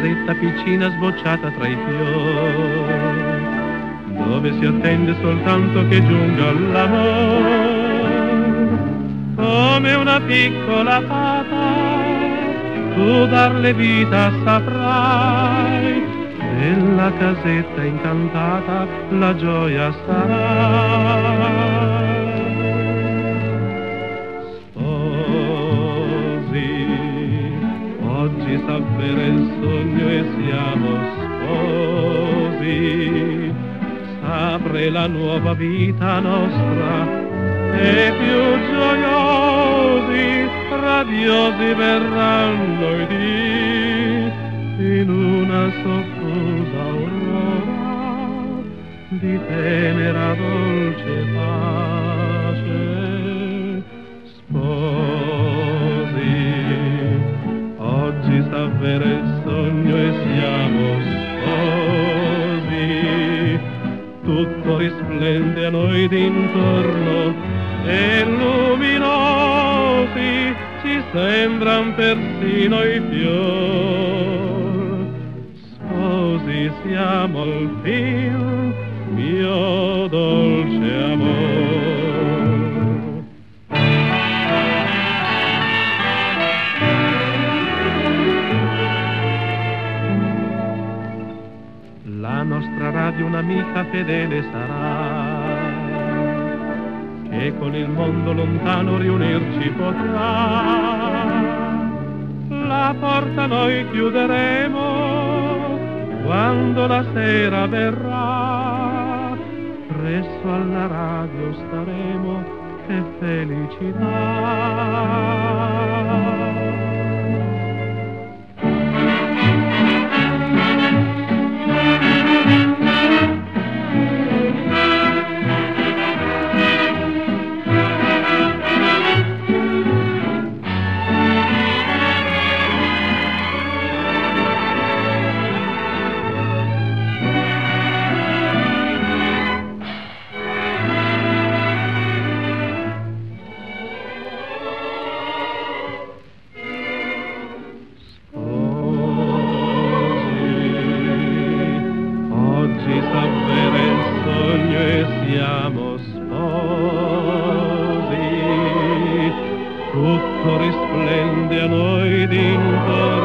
questa piccina sbocciata tra i fiori, dove si attende soltanto che giunga l'amore, come una piccola fata, tu darle vita saprai, nella casetta incantata la gioia sarà. Oggi s'avvera il sogno e siamo sposi. S'apre la nuova vita nostra e più gioiosi, radiosi verranno i dì in una soffusa aurora di tenera dolce pace. Sogno e siamo sposi. Tutto risplende a noi d'intorno e luminosi ci sembran persino i fiori. Sposi siamo al fin, mio dolce nostra radio un'amica fedele sarà, che con il mondo lontano riunirci potrà. La porta noi chiuderemo quando la sera verrà, presso alla radio staremo, che felicità. Tutto risplende a noi d'intorno